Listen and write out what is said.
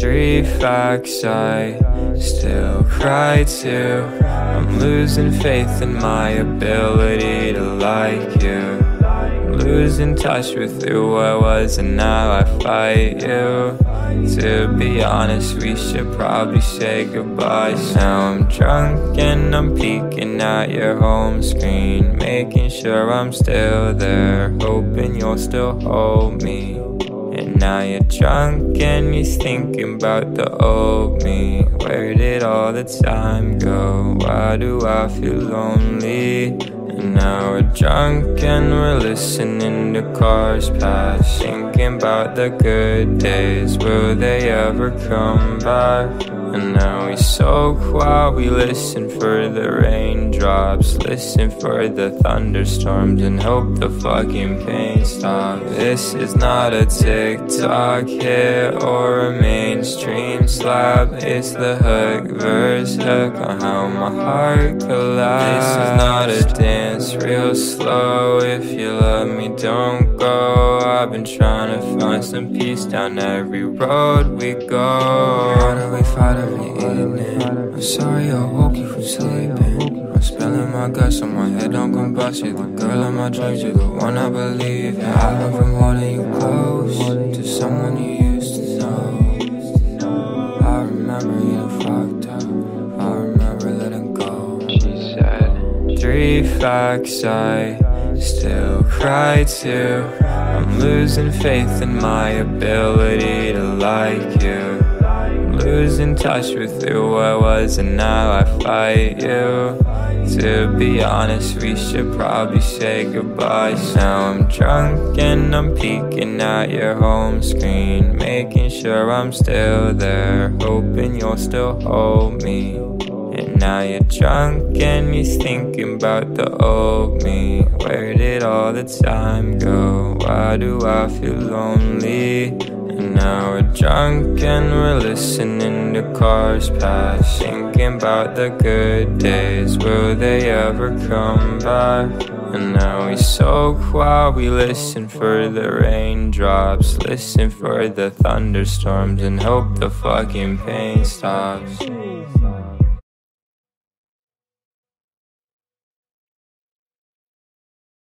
Three facts I still cry to I'm losing faith in my ability to like you. Losing touch with who I was, and now I fight you. To be honest, we should probably say goodbye. Now I'm drunk and I'm peeking at your home screen, making sure I'm still there, hoping you'll still hold me. Now you're drunk and you're thinking about the old me. Where did all the time go? Why do I feel lonely? And now we're drunk and we're listening to cars pass Thinking about the good days, will they ever come back? And now we soak while we listen for the raindrops Listen for the thunderstorms and hope the fucking pain stops. This is not a TikTok hit or a mainstream slap. It's the hook verse hook on how my heart collapsed. This is not a dance real slow If you love me don't go. I've been trying to find some peace down every road we go Do we fight every evening? I'm sorry I woke you from sleeping. I'm spilling my guts on my head don't combust You're the girl of my dreams, you're the one I believe in. I from holding you close To someone you used to know. I remember you fucked up. I remember letting go. She said Three facts I still cry too. I'm losing faith in my ability to like you touch with who I was and now I fight you To be honest, we should probably say goodbye Now I'm drunk and I'm peeking at your home screen Making sure I'm still there, hoping you'll still hold me And now you're drunk and you're thinking about the old me Where did all the time go? Why do I feel lonely? And now we're drunk and we're listening to cars pass Thinking about the good days, will they ever come back? And now we soak while we listen for the raindrops Listen for the thunderstorms and hope the fucking pain stops